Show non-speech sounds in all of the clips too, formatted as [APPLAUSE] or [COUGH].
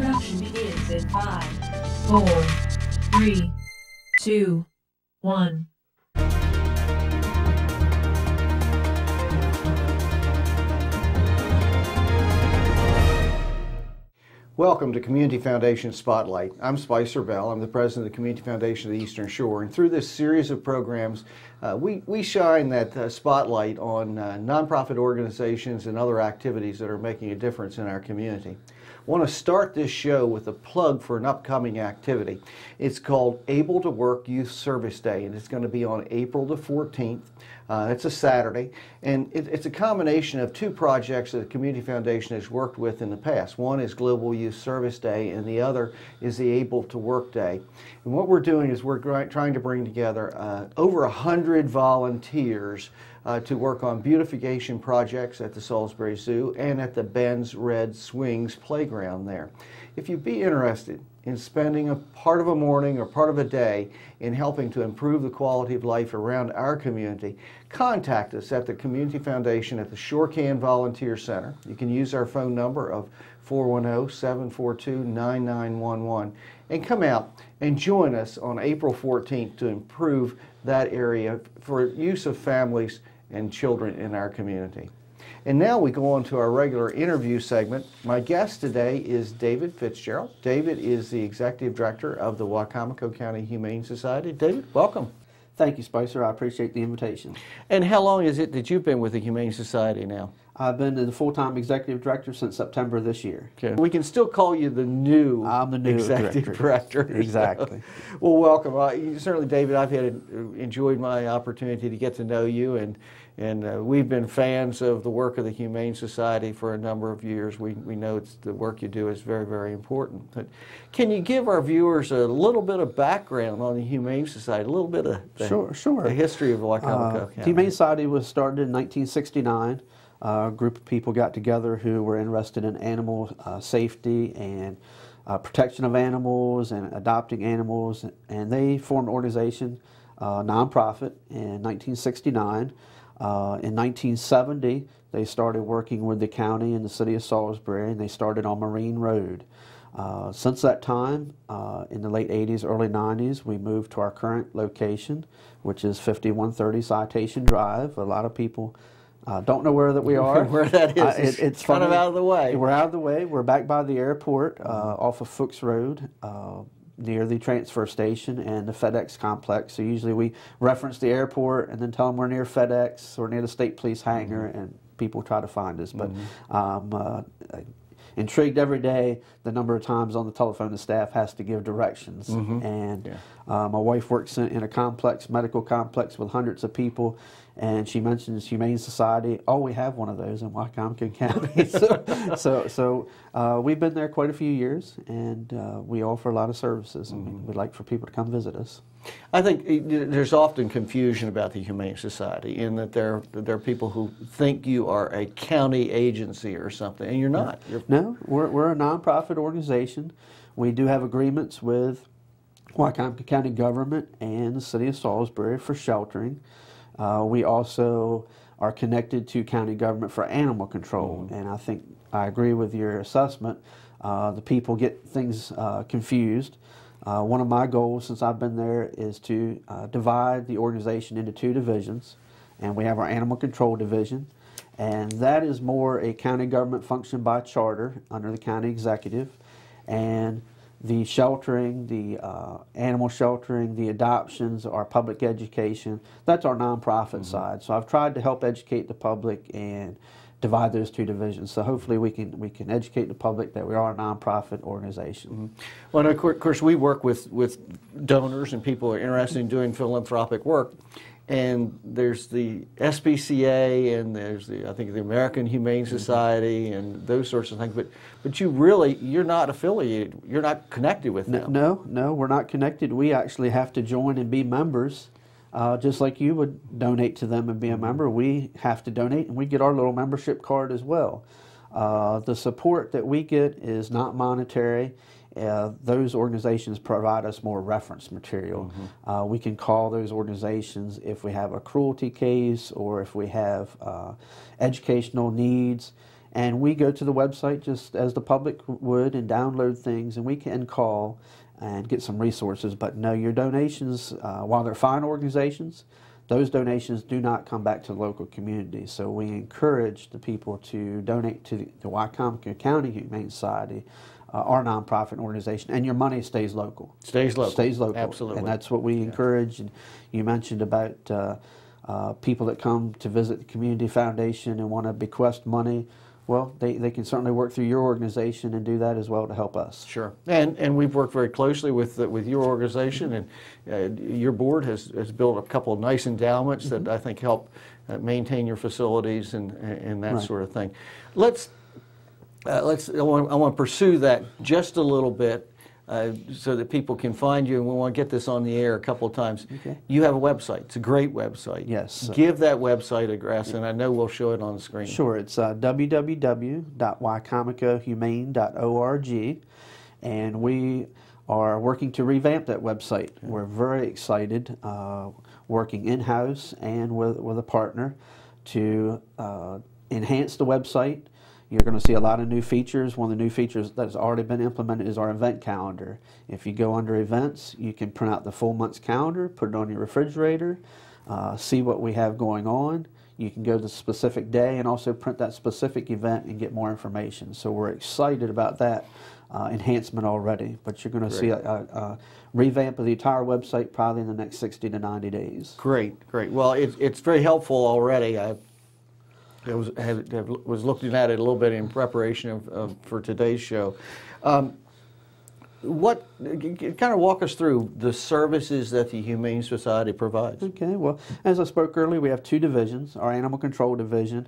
production begins in five, four, three, two, one. Welcome to Community Foundation Spotlight. I'm Spicer Bell. I'm the president of the Community Foundation of the Eastern Shore. And through this series of programs, uh, we, we shine that uh, spotlight on uh, nonprofit organizations and other activities that are making a difference in our community. Want to start this show with a plug for an upcoming activity. It's called Able to Work Youth Service Day, and it's going to be on April the 14th. Uh, it's a Saturday, and it, it's a combination of two projects that the Community Foundation has worked with in the past. One is Global Youth Service Day, and the other is the Able to Work Day. And what we're doing is we're trying to bring together uh, over 100 volunteers uh, to work on beautification projects at the Salisbury Zoo and at the Ben's Red Swings playground there. If you'd be interested in spending a part of a morning or part of a day in helping to improve the quality of life around our community, contact us at the Community Foundation at the Shorecan Volunteer Center. You can use our phone number of 410-742-9911 and come out and join us on April 14th to improve that area for use of families and children in our community. And now we go on to our regular interview segment. My guest today is David Fitzgerald. David is the executive director of the Wicomico County Humane Society. David, welcome. Thank you, Spicer. I appreciate the invitation. And how long is it that you've been with the Humane Society now? I've been the full-time executive director since September of this year. Okay. We can still call you the new, I'm the new executive director. [LAUGHS] director. Exactly. [LAUGHS] well, welcome. Uh, certainly, David, I've had enjoyed my opportunity to get to know you and and uh, we've been fans of the work of the Humane Society for a number of years. We, we know it's, the work you do is very, very important. But can you give our viewers a little bit of background on the Humane Society, a little bit of the, sure, sure. the history of uh, County? Humane Society was started in 1969. Uh, a group of people got together who were interested in animal uh, safety and uh, protection of animals and adopting animals, and they formed an organization, uh, nonprofit, in 1969. Uh, in 1970, they started working with the county and the city of Salisbury, and they started on Marine Road. Uh, since that time, uh, in the late 80s, early 90s, we moved to our current location, which is 5130 Citation Drive. A lot of people uh, don't know where that we [LAUGHS] are. where that is, [LAUGHS] uh, it, it's kind of out of the way. We're out of the way. We're back by the airport uh, off of Fuchs Road near the transfer station and the FedEx complex. So usually we reference the airport and then tell them we're near FedEx or near the state police hangar, mm -hmm. and people try to find us. But mm -hmm. um, uh, intrigued every day the number of times on the telephone the staff has to give directions. Mm -hmm. And yeah. uh, my wife works in, in, a complex, medical complex with hundreds of people, and she mentions Humane Society. Oh, we have one of those in Wicomico [LAUGHS] County. [LAUGHS] so, so, so uh, we've been there quite a few years, and uh, we offer a lot of services, and mm -hmm. we'd like for people to come visit us. I think there's often confusion about the Humane Society in that there, there are people who think you are a county agency or something, and you're not. You're no, we're, we're a nonprofit organization. We do have agreements with Wicomico County government and the city of Salisbury for sheltering. Uh, we also are connected to county government for animal control, mm-hmm. and I think I agree with your assessment. Uh, the people get things uh, confused. Uh, one of my goals since I've been there is to uh, divide the organization into two divisions, and we have our animal control division, and that is more a county government function by charter under the county executive, and the sheltering, the uh, animal sheltering, the adoptions, our public education. That's our nonprofit mm -hmm. side. So I've tried to help educate the public and divide those two divisions. So hopefully we can we can educate the public that we are a nonprofit organization. Mm -hmm. Well, of course, we work with with donors and people who are interested in doing philanthropic work and there's the SPCA and there's the I think the American Humane mm-hmm. Society and those sorts of things. But but you really you're not affiliated. You're not connected with them. No, no, we're not connected. We actually have to join and be members. Uh, just like you would donate to them and be a mm-hmm. member, we have to donate and we get our little membership card as well. Uh, the support that we get is not monetary. Uh, those organizations provide us more reference material. Mm -hmm. uh, we can call those organizations if we have a cruelty case or if we have uh, educational needs. And we go to the website just as the public would and download things, and we can call and get some resources. But no, your donations, uh, while they're fine organizations, those donations do not come back to the local community. So we encourage the people to donate to the, the Wicomico County Humane Society, uh, our nonprofit organization, and your money stays local. Stays local. Stays local. Absolutely. And that's what we encourage. And you mentioned about uh, uh, people that come to visit the community foundation and want to bequest money. Well, they, they can certainly work through your organization and do that as well to help us. Sure, and and we've worked very closely with uh, with your organization, and uh, your board has, has built a couple of nice endowments that I think help uh, maintain your facilities and and that Right. sort of thing. Let's uh, let's I want, I want to pursue that just a little bit. Uh, so that people can find you, and we want to get this on the air a couple of times. Okay. You have a website. It's a great website. Yes. Give that website address, and I know we'll show it on the screen. Sure, it's uh, and we are working to revamp that website. We're very excited, uh, working in house and with, with a partner to uh, enhance the website. You're going to see a lot of new features. One of the new features that's already been implemented is our event calendar. If you go under events, you can print out the full month's calendar, put it on your refrigerator, uh, see what we have going on. You can go to the specific day and also print that specific event and get more information. So we're excited about that uh, enhancement already. But you're going to see a, a, a revamp of the entire website probably in the next 60 to 90 days. Great, great. Well, it's it's very helpful already. I, I was had, have, was looking at it a little bit in preparation of, of for today's show. Um, what kind of walk us through the services that the Humane Society provides? Okay, well, as I spoke earlier, we have two divisions our animal control division,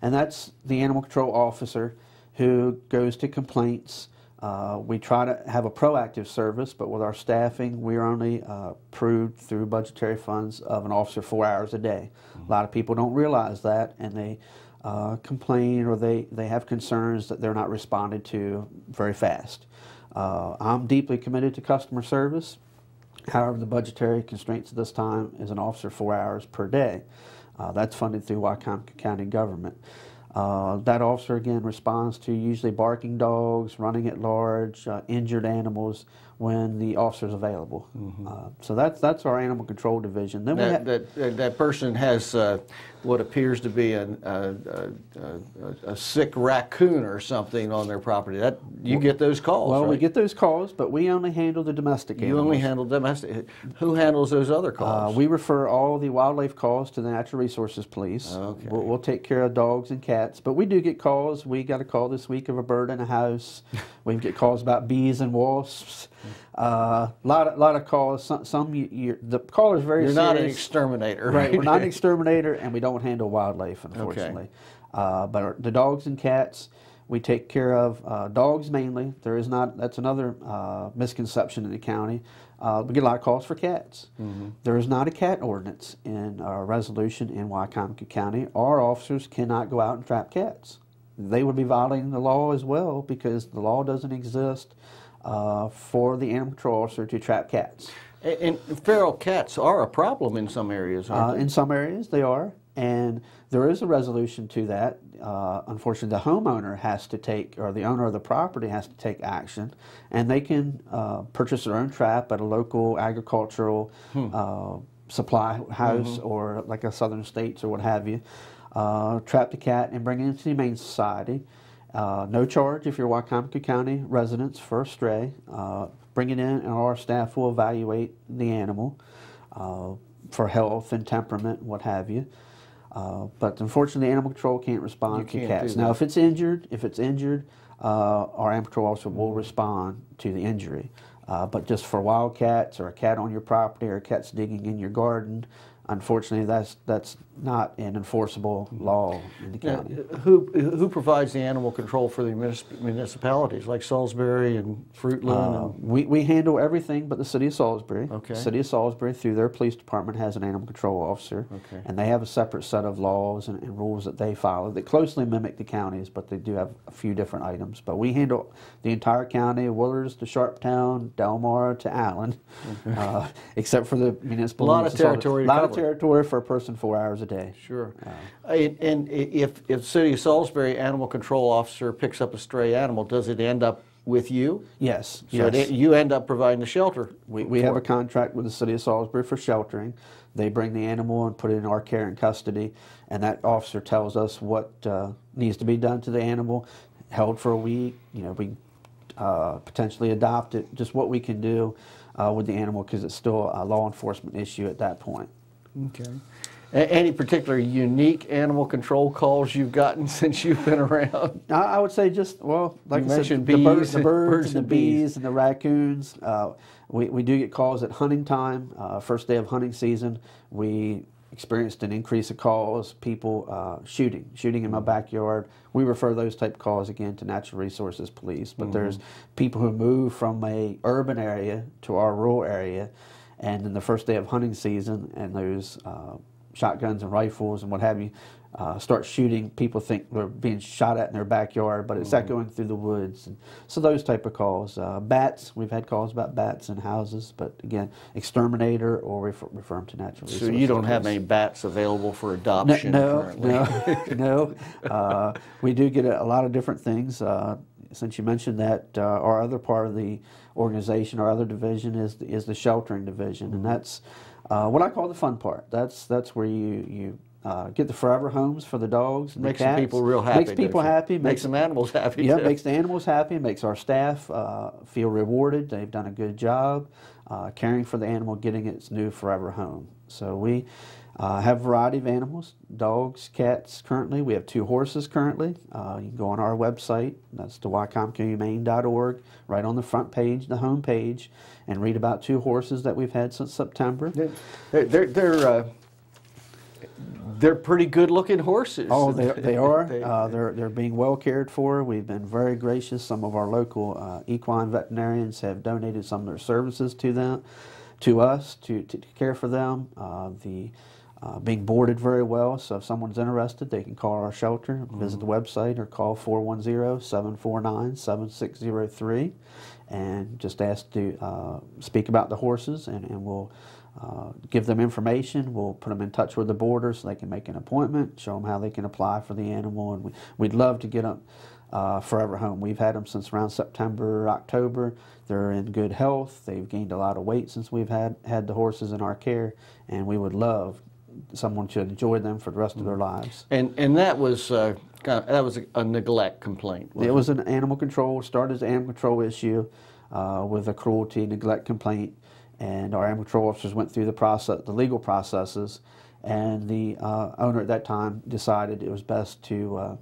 and that's the animal control officer who goes to complaints. Uh, we try to have a proactive service, but with our staffing, we are only uh, approved through budgetary funds of an officer four hours a day. A lot of people don't realize that, and they uh, complain or they, they have concerns that they're not responded to very fast. Uh, I'm deeply committed to customer service. However, the budgetary constraints at this time is an officer four hours per day. Uh, that's funded through Wicomico County government. Uh, that officer again responds to usually barking dogs, running at large, uh, injured animals when the officer's available. Uh, so that's that's our animal control division. Then we That, have, that, that, that person has uh, what appears to be an, a, a, a, a sick raccoon or something on their property. That you get those calls. well, we get those calls, but we only handle the domestic You animals. only handle domestic. Who handles those other Uh, calls? we refer all the wildlife calls to the Natural Resources Police. Okay. We'll, we'll take care of dogs and cats, but we do get calls. We got a call this week of a bird in a house. [LAUGHS] we get calls about bees and wasps. A uh, lot, of, lot of calls. Some, some you, you're, the caller's very You're serious. not an exterminator, Right, we're not an exterminator, and we don't handle wildlife, unfortunately. Uh, but our, the dogs and cats, we take care of uh, dogs mainly. There is not. That's another uh, misconception in the county. Uh, we get a lot of calls for cats. There is not a cat ordinance in our resolution in Wicomico County. Our officers cannot go out and trap cats. They would be violating the law as well because the law doesn't exist uh, for the animal control officer to trap cats. And, and feral cats are a problem in some areas, Uh, in some areas, they are, and there is a resolution to that. Uh, unfortunately, the homeowner has to take, or the owner of the property has to take action, and they can uh, purchase their own trap at a local agricultural uh, supply house or like a Southern States or what have you. Uh, trap the cat and bring it into the Humane Society. Uh, no charge if you're Wicomico County residents for a stray. Uh, bring it in, and our staff will evaluate the animal uh, for health and temperament, what have you. Uh, but unfortunately, animal control can't respond You to can't cats. Now, if it's injured, if it's injured, uh, our animal control officer will respond to the injury. Uh, but just for wild cats or a cat on your property or cats digging in your garden, unfortunately, that's that's not an enforceable law in the Now, county. who who provides the animal control for the municip- municipalities like Salisbury and Fruitland? Uh, and, we, we handle everything but the city of Salisbury. Okay. City of Salisbury, through their police department, has an animal control officer. Okay. And they have a separate set of laws and, and rules that they follow that closely mimic the counties, but they do have a few different items. But we handle the entire county, Willards to Sharptown, Delmar to Allen, uh, except for the municipal A lot of limits of Salisbury. territory to lot of cover. Territory for a person four hours a day. Sure. And, and if, if City of Salisbury animal control officer picks up a stray animal, does it end up with you? Yes, So yes. it, you end up providing the shelter. We, we have a contract with the city of Salisbury for sheltering. They bring the animal and put it in our care and custody, and that officer tells us what uh, needs to be done to the animal, held for a week. You know, we uh, potentially adopt it, just what we can do uh, with the animal because it's still a law enforcement issue at that point. Okay. A- Any particular unique animal control calls you've gotten [LAUGHS] since you've been around? I, I would say just well, like You I mentioned said, the, bird- the birds, birds and the bees. bees and the raccoons. Uh, we, we do get calls at hunting time. Uh, first day of hunting season, we experienced an increase of calls. People uh, shooting, shooting in my backyard. We refer those type of calls again to Natural Resources Police. But there's people who move from a urban area to our rural area, and in the first day of hunting season, and those uh, shotguns and rifles and what have you uh, start shooting. People think they're being shot at in their backyard, but it's echoing through the woods. And so those type of calls. Uh, bats, we've had calls about bats in houses, but again, exterminator or refer, refer them to natural So you don't have any bats available for adoption no, currently? no, [LAUGHS] no. Uh, we do get a, a lot of different things. Since you mentioned that, uh, our other part of the organization, our other division is the, is the sheltering division, and that's uh, what I call the fun part. That's that's where you you. Uh, get the forever homes for the dogs and Makes the cats. people real happy. Makes people happy. Makes some animals [LAUGHS] happy. Yeah, too. makes the animals happy, makes our staff uh, feel rewarded. They've done a good job uh, caring for the animal, getting its new forever home. So we uh, have a variety of animals, dogs, cats currently. We have two horses currently. Uh, you can go on our website, that's the right on the front page, the home page, and read about two horses that we've had since September. They're, they're, they're, uh, they're pretty good looking horses. Oh, they, [LAUGHS] they are. They- uh, they're, they're being well cared for. We've been very gracious. Some of our local uh, equine veterinarians have donated some of their services to them, to us, to, to care for them. Uh, the uh, being boarded very well. So if someone's interested, they can call our shelter, visit the website, or call 410-749-7603, and just ask to uh, speak about the horses, and, and we'll uh, give them information. We'll put them in touch with the boarder so they can make an appointment, show them how they can apply for the animal, and we, we'd love to get them uh, forever home. We've had them since around September, October. They're in good health. They've gained a lot of weight since we've had had the horses in our care, and we would love someone should enjoy them for the rest of their lives. And, and that was, uh, kind of, that was a, a neglect complaint. It was an animal control, started as an animal control issue uh, with a cruelty, neglect complaint, and our animal control officers went through the process, the legal processes, and the uh, owner at that time decided it was best to, uh,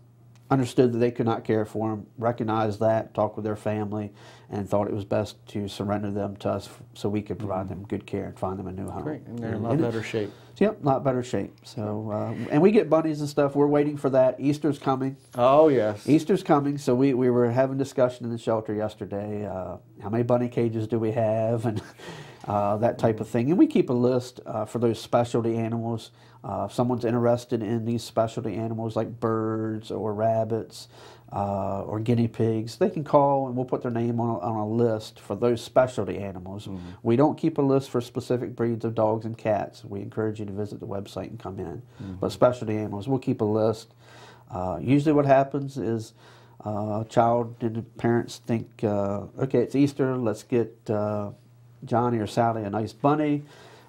understood that they could not care for them, recognized that, talked with their family, and thought it was best to surrender them to us so we could provide them good care and find them a new home. Great, and they're in a lot And it- better shape. Yep, a lot better shape. So, uh, and we get bunnies and stuff. We're waiting for that. Easter's coming. Oh, yes. Easter's coming, so we, we were having discussion in the shelter yesterday. Uh, how many bunny cages do we have, [LAUGHS] and uh, that type of thing. And we keep a list uh, for those specialty animals. Uh, if someone's interested in these specialty animals like birds or rabbits uh, or guinea pigs, they can call and we'll put their name on a, on a list for those specialty animals. We don't keep a list for specific breeds of dogs and cats. We encourage you to visit the website and come in. But specialty animals, we'll keep a list. Uh, usually, what happens is uh, a child and the parents think, uh, okay, it's Easter, let's get uh, Johnny or Sally a nice bunny.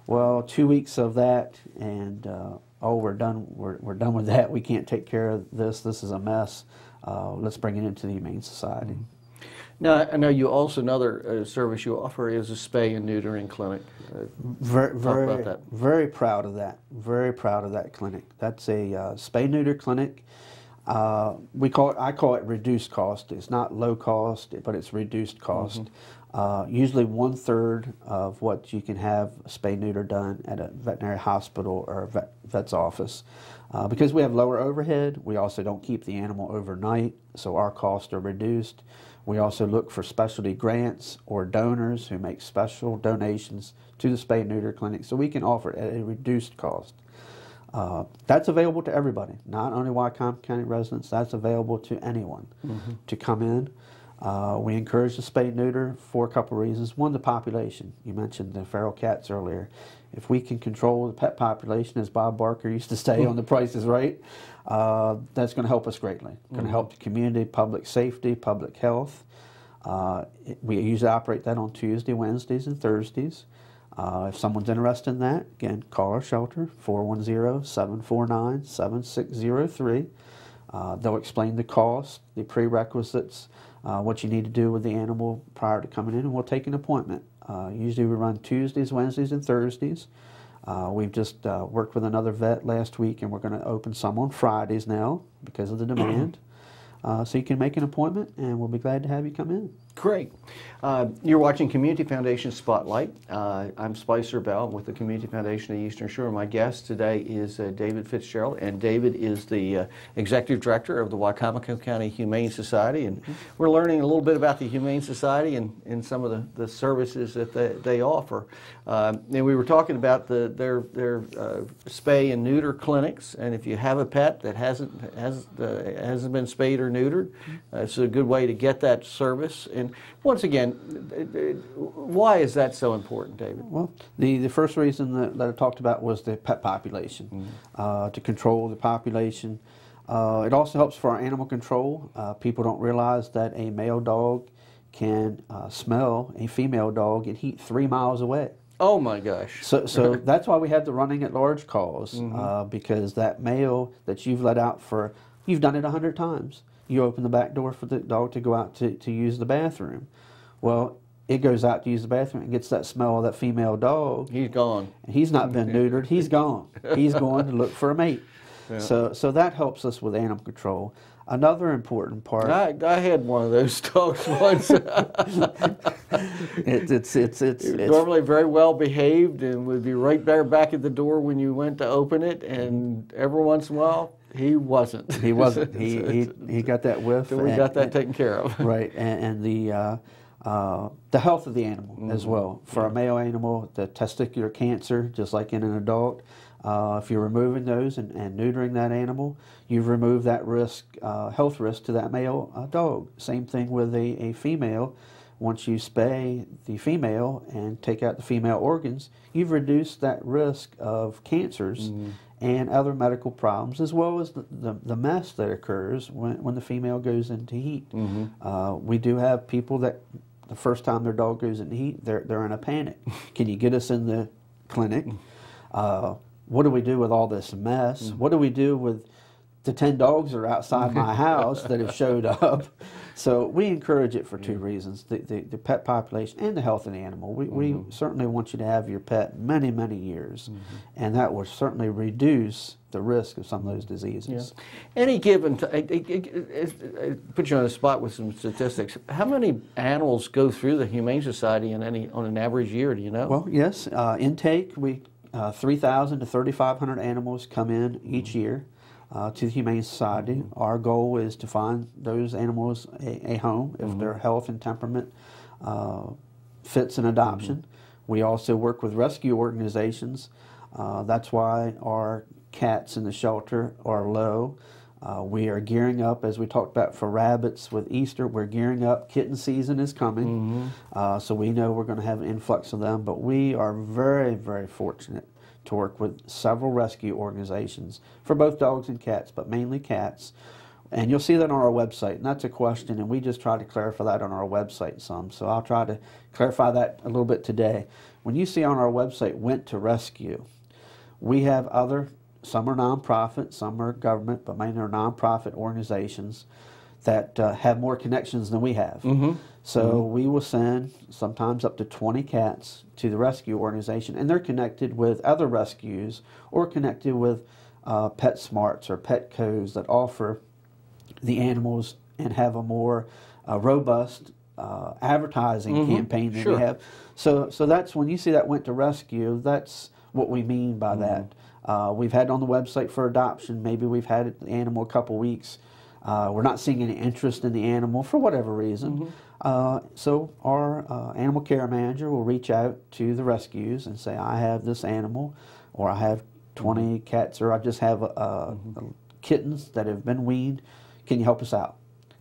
Well, two weeks of that, and uh, oh, we're done. We're, we're done with that. We can't take care of this. This is a mess. Uh, let's bring it into the Humane Society. Now, I know you also, another uh, service you offer is a spay and neutering clinic. Uh, Very, very, very proud of that. Very proud of that clinic. That's a uh, spay neuter clinic. Uh, we call it. I call it reduced cost. It's not low cost, but it's reduced cost. Uh, usually one third of what you can have spay neuter done at a veterinary hospital or vet, vet's office. Uh, because we have lower overhead, we also don't keep the animal overnight, so our costs are reduced. We also look for specialty grants or donors who make special donations to the spay neuter clinic so we can offer it at a reduced cost. Uh, that's available to everybody, not only Wicomico County residents, that's available to anyone to come in. Uh, we encourage the spay neuter for a couple of reasons. One, the population. You mentioned the feral cats earlier. If we can control the pet population, as Bob Barker used to say on The prices, Right, uh, that's going to help us greatly. Going to help the community, public safety, public health. Uh, we usually operate that on Tuesday, Wednesdays, and Thursdays. Uh, if someone's interested in that, again, call our shelter, 410-749-7603. Uh, they'll explain the cost, the prerequisites, uh, what you need to do with the animal prior to coming in, and we'll take an appointment. Uh, usually we run Tuesdays, Wednesdays, and Thursdays. Uh, we've just uh, worked with another vet last week, and we're going to open some on Fridays now because of the demand. [CLEARS THROAT] Uh, so you can make an appointment, and we'll be glad to have you come in. Great. Uh, you're watching Community Foundation Spotlight. Uh, I'm Spicer Bell with the Community Foundation of the Eastern Shore. My guest today is uh, David Fitzgerald, and David is the uh, Executive Director of the Wicomico County Humane Society. And we're learning a little bit about the Humane Society and, and some of the, the services that they, they offer. Um, and we were talking about the, their, their uh, spay and neuter clinics. And if you have a pet that hasn't, has, uh, hasn't been spayed or neutered, uh, it's a good way to get that service. And once again, why is that so important, David? Well, the, the first reason that, that I talked about was the pet population, uh, to control the population. Uh, it also helps for our animal control. Uh, people don't realize that a male dog can uh, smell a female dog and heat three miles away. Oh my gosh. So, so [LAUGHS] that's why we have the running at large calls Mm-hmm. uh, because that male that you've let out for, you've done it a hundred times. You open the back door for the dog to go out to, to use the bathroom. Well, it goes out to use the bathroom and gets that smell of that female dog. He's gone. He's not been neutered. He's gone. He's going to look for a mate. So, so that helps us with animal control. Another important part. I, I had one of those [LAUGHS] dogs once. [LAUGHS] It's it's it's it's normally very well behaved and would be right there back at the door when you went to open it. And every once in a while, he wasn't. he [LAUGHS] wasn't. He he, he got that whiff. So we and- got that and- taken care of. [LAUGHS] right, and, and the uh, uh, the health of the animal as well. For a male animal, the testicular cancer, just like in an adult, uh, if you're removing those and, and neutering that animal, you've removed that risk, uh, health risk to that male uh, dog. Same thing with a, a female. Once you spay the female and take out the female organs, you've reduced that risk of cancers and other medical problems, as well as the, the, the mess that occurs when, when the female goes into heat. Uh, we do have people that the first time their dog goes into heat, they're, they're in a panic. [LAUGHS] Can you get us in the clinic? Uh, what do we do with all this mess? What do we do with the 10 dogs that are outside [LAUGHS] my house that have showed up? So we encourage it for two reasons the, the, the pet population and the health of the animal. We, we certainly want you to have your pet many, many years, and that will certainly reduce the risk of some of those diseases. Any given, t- it, it, it, it, it put you on the spot with some statistics. How many animals go through the Humane Society in any on an average year? Do you know? Well, yes, uh, intake, we, uh, 3,000 to 3,500 animals come in each year uh, to the Humane Society. Our goal is to find those animals a, a home if their health and temperament uh, fits an adoption. We also work with rescue organizations. Uh, that's why our cats in the shelter are low. Uh, we are gearing up, as we talked about for rabbits with Easter, we're gearing up. Kitten season is coming. Uh, so we know we're going to have an influx of them. But we are very, very fortunate to work with several rescue organizations for both dogs and cats, but mainly cats. And you'll see that on our website. And that's a question, and we just try to clarify that on our website some. So I'll try to clarify that a little bit today. When you see on our website, went to rescue, we have other, some are nonprofit, some are government, but mainly are nonprofit organizations that uh, have more connections than we have. So we will send sometimes up to 20 cats to the rescue organization, and they're connected with other rescues or connected with uh, Pet Smarts or Petco's that offer the animals and have a more uh, robust uh, advertising campaign than Sure. we have. So, so that's when you see that went to rescue. That's what we mean by that. Uh, we've had it on the website for adoption. Maybe we've had the animal a couple weeks. Uh, we're not seeing any interest in the animal for whatever reason. Uh, so our uh, animal care manager will reach out to the rescues and say, "I have this animal, or I have 20 cats, or I just have uh, kittens that have been weaned. Can you help us out?"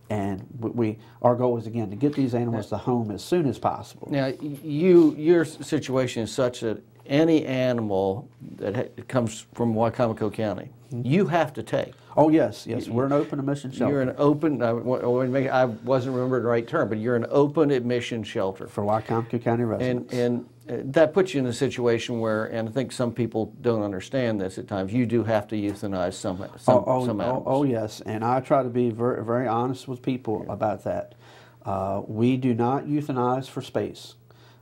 And we, our goal is again to get these animals to home as soon as possible. Now, you, your situation is such that any animal that ha- comes from Wicomico County, you have to take. Oh yes, yes, we're an open admission shelter You're an open, I I wanna make- I wasn't remembering the right term, but you're an open admission shelter. for Wicomico County residents. And, and uh, that puts you in a situation where, and I think some people don't understand this at times, you do have to euthanize some, some, oh, oh, some oh, animals. oh, yes, and I try to be very, very honest with people about that. Uh, we do not euthanize for space.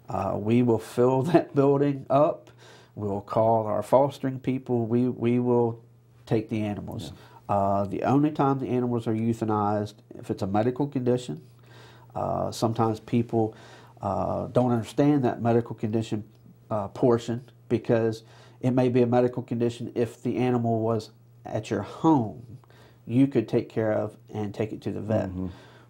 Uh, we will fill [LAUGHS] that building up. We'll call our fostering people. We, we will take the animals. Uh, the only time the animals are euthanized, if it's a medical condition, uh, sometimes people uh, don't understand that medical condition uh, portion because it may be a medical condition if the animal was at your home, you could take care of and take it to the vet.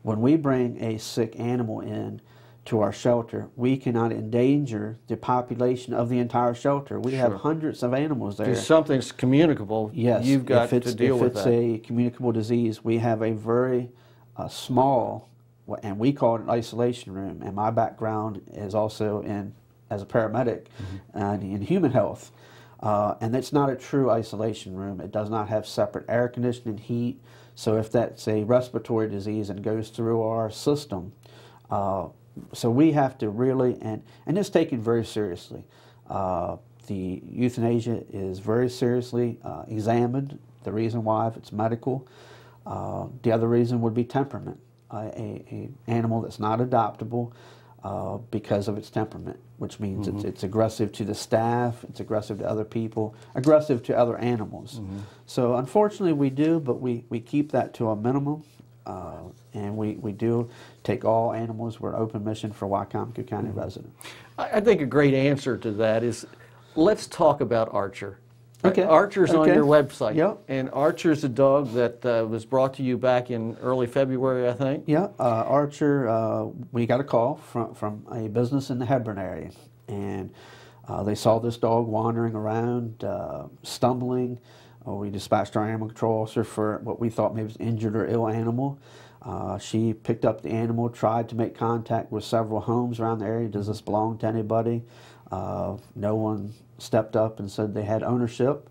When we bring a sick animal in to our shelter, we cannot endanger the population of the entire shelter. We have hundreds of animals there. If something's communicable, Yes, you've got to deal if it's a communicable disease, we have a very uh, small, and we call it an isolation room. And my background is also in as a paramedic Mm-hmm. and in human health. Uh, and it's not a true isolation room. It does not have separate air conditioning, heat. So if that's a respiratory disease and goes through our system, uh, so we have to really and and it's taken very seriously. Uh, the euthanasia is very seriously uh, examined. The reason why, if it's medical, uh, the other reason would be temperament. Uh, a, a animal that's not adoptable uh, because of its temperament, which means it's, it's aggressive to the staff, it's aggressive to other people, aggressive to other animals. So unfortunately, we do, but we, we keep that to a minimum. Uh, and we, we do take all animals. We're an open mission for Wicomico County residents. I think a great answer to that is, let's talk about Archer. Okay. Archer's on your website. Yep. And Archer's a dog that uh, was brought to you back in early February, I think. Yeah, uh, Archer, uh, we got a call from, from a business in the Hebron area, and uh, they saw this dog wandering around, uh, stumbling. Uh, we dispatched our animal control officer for what we thought maybe was injured or ill animal. Uh, she picked up the animal, tried to make contact with several homes around the area. Does this belong to anybody? Uh, no one stepped up and said they had ownership.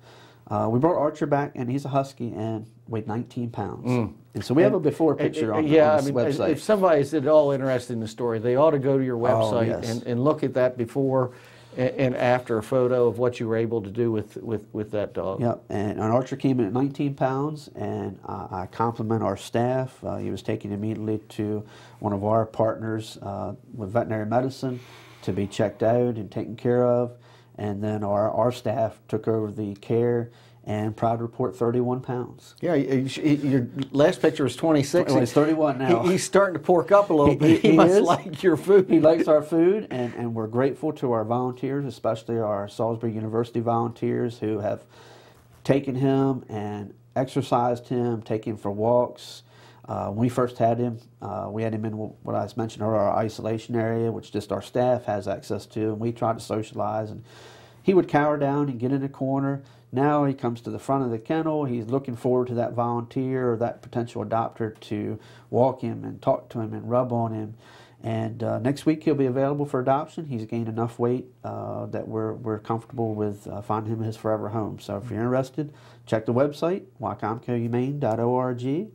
Uh, we brought Archer back, and he's a husky and weighed 19 pounds. And so we have a before picture and- on, yeah, on I mean, website. if somebody's at all interested in the story, they ought to go to your website Oh, yes. and, and look at that before and, after a photo of what you were able to do with, with, with that dog. Yep, and an Archer came in at 19 pounds, and I, I compliment our staff. Uh, he was taken immediately to one of our partners uh, with veterinary medicine to be checked out and taken care of, and then our, our staff took over the care and proud to report 31 pounds. Yeah, your last picture was 26. Well, he's 31 now. He- he's starting to pork up a little bit. he- He, he must is. like your food. He likes our food, and, and we're grateful to our volunteers, especially our Salisbury University volunteers who have taken him and exercised him, taken him for walks. Uh, when we first had him, uh, we had him in what I mentioned earlier, our isolation area, which just our staff has access to, and we tried to socialize. And he would cower down and get in a corner. Now he comes to the front of the kennel. He's looking forward to that volunteer or that potential adopter to walk him and talk to him and rub on him. And uh, next week he'll be available for adoption. He's gained enough weight uh, that we're, we're comfortable with uh, finding him his forever home. So if you're interested, check the website, wicomicohumane.org.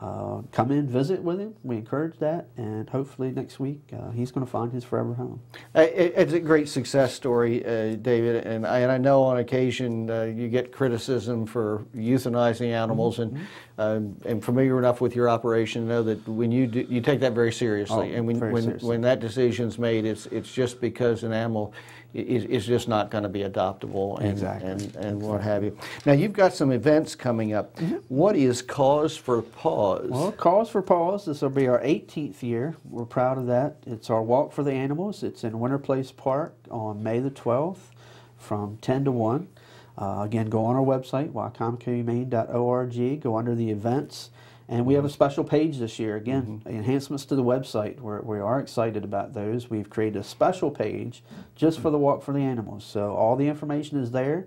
Uh, come in, visit with him. We encourage that, and hopefully next week uh, he's going to find his forever home. Uh, it- It's a great success story, uh, David, and I, and I know on occasion uh, you get criticism for euthanizing animals, and um, I'm familiar enough with your operation to know that when you do, you take that very seriously, Oh, and when when, seriously. when that decision's made, it's it's just because an animal is, is just not going to be adoptable, and, Exactly. and and what have you. Now you've got some events coming up. What is Cause for Pause? Well, Cause for Pause, this will be our 18th year. We're proud of that. It's our Walk for the Animals. It's in Winter Place Park on May the 12th from 10 to 1. Uh, again, go on our website, wicomicohumane.org, go under the events. And we have a special page this year. Again, enhancements to the website. We're, we are excited about those. We've created a special page just for the Walk for the Animals. So all the information is there.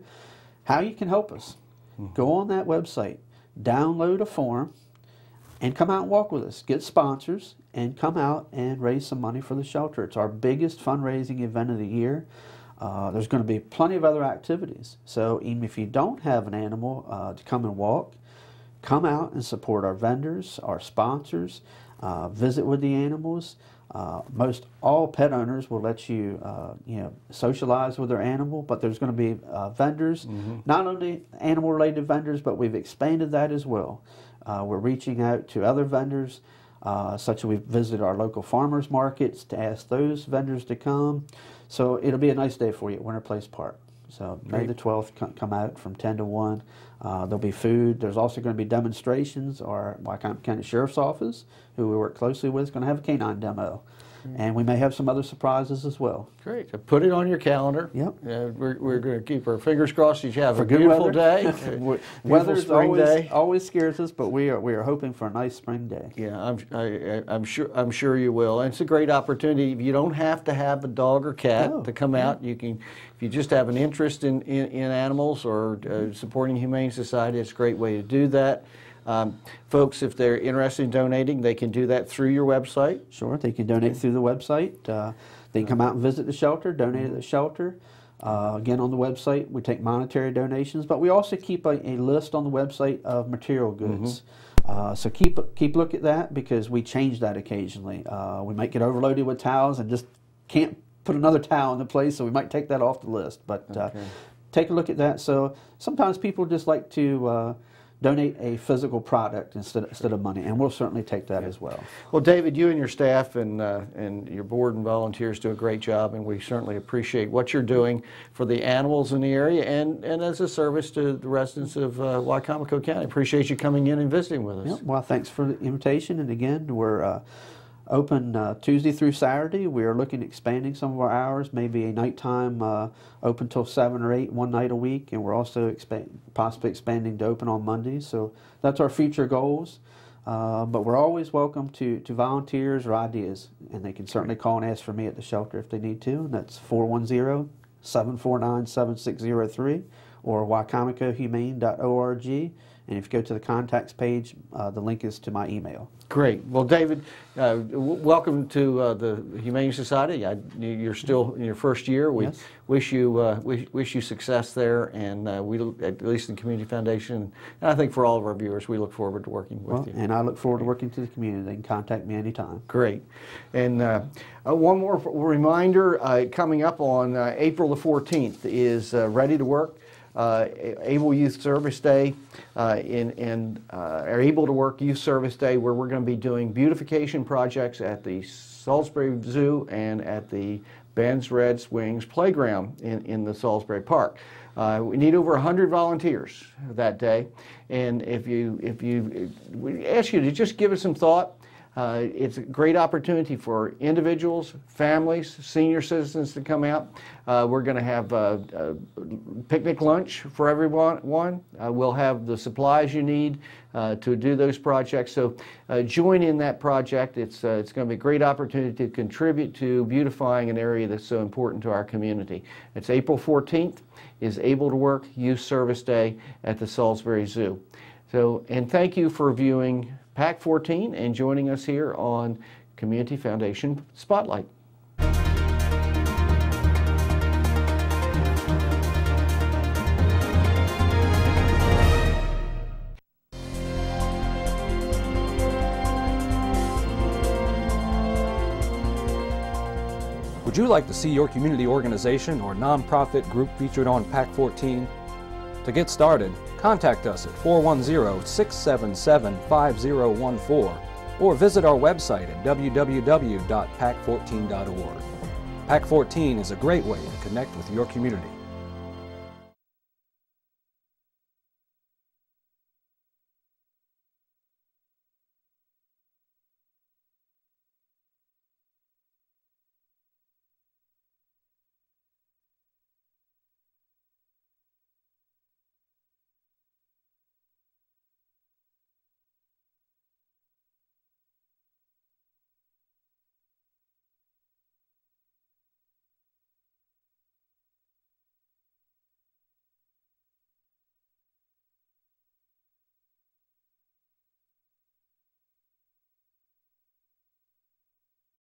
How you can help us. Go on that website, download a form, and come out and walk with us. Get sponsors and come out and raise some money for the shelter. It's our biggest fundraising event of the year. Uh, there's going to be plenty of other activities. So even if you don't have an animal uh, to come and walk, come out and support our vendors, our sponsors, uh, visit with the animals. Uh, most all pet owners will let you, uh, you know, socialize with their animal, but there's going to be uh, vendors, Mm-hmm. not only animal-related vendors, but we've expanded that as well. Uh, we're reaching out to other vendors, uh, such as we've visited our local farmers markets to ask those vendors to come. So it'll be a nice day for you at Winter Place Park. So May the 12th, come, come out from 10 to 1. Uh, there'll be food. There's also going to be demonstrations. Our Wicomico County Sheriff's Office, who we work closely with, is going to have a canine demo. And we may have some other surprises as well. Great. So Put it on your calendar. Yep. Uh, we're we're going to keep our fingers crossed that you have For a good beautiful weather. day. [LAUGHS] a We- beautiful Weather's spring always, day. always scares us, but we are, we are hoping for a nice spring day. Yeah, I'm, I, I- I'm sure, I'm sure you will. And it's a great opportunity. You don't have to have a dog or cat No, to come out. You can, if you just have an interest in, in, in animals or uh, supporting Humane Society, it's a great way to do that. Um, folks, if they're interested in donating, they can do that through your website. Sure, they can donate through the website. Uh, they can come out and visit the shelter, donate at the shelter. Uh, again, on the website, we take monetary donations, but we also keep a, a list on the website of material goods. Uh, so keep keep look at that because we change that occasionally. Uh, we might get overloaded with towels and just can't put another towel in the place, so we might take that off the list. But uh, Okay. take a look at that. So sometimes people just like to uh, donate a physical product instead instead of money, and we'll certainly take that as well. Well, David, you and your staff and, uh, and your board and volunteers do a great job, and we certainly appreciate what you're doing for the animals in the area and, and as a service to the residents of uh, Wicomico County. Appreciate you coming in and visiting with us. Yep. Well, thanks for the invitation. And again, we're uh, open uh, Tuesday through Saturday. We are looking at expanding some of our hours, maybe a nighttime uh, open till seven or eight, one night a week, and we're also expa- possibly expanding to open on Mondays. So that's our future goals. Uh, but we're always welcome to, to volunteers or ideas, and they can certainly call and ask for me at the shelter if they need to. And that's 410 749 7603 or wicomicohumane.org. And if you go to the contacts page, uh, the link is to my email. Great. Well, David, uh, welcome to uh, the Humane Society. I, you're still in your first year. We Yes. wish you uh, wish, wish you success there, and uh, we at least in the Community Foundation, and I think for all of our viewers, we look forward to working with Well, you. and I look forward to working to the community. They can contact me anytime. Great. And uh, uh, one more reminder uh, coming up on uh, April the 14th is uh, Ready to Work. Uh, Able Youth Service Day uh, in, in uh, our Able to Work Youth Service Day, where we're going to be doing beautification projects at the Salisbury Zoo and at the Ben's Red Swings Playground in, in the Salisbury Park. Uh, we need over 100 volunteers that day, and if you if you we ask you to just give it some thought. Uh, it's a great opportunity for individuals, families, senior citizens to come out. Uh, we're going to have a, a picnic lunch for everyone. One, uh, we'll have the supplies you need uh, to do those projects. So uh, join in that project. It's uh, it's going to be a great opportunity to contribute to beautifying an area that's so important to our community. It's April 14th is Able to Work Youth Service Day at the Salisbury Zoo. So, and thank you for viewing PAC 14 and joining us here on Community Foundation Spotlight. Would you like to see your community organization or nonprofit group featured on PAC 14? To get started, contact us at 410 677 5014 or visit our website at www.pac14.org. PAC 14 is a great way to connect with your community.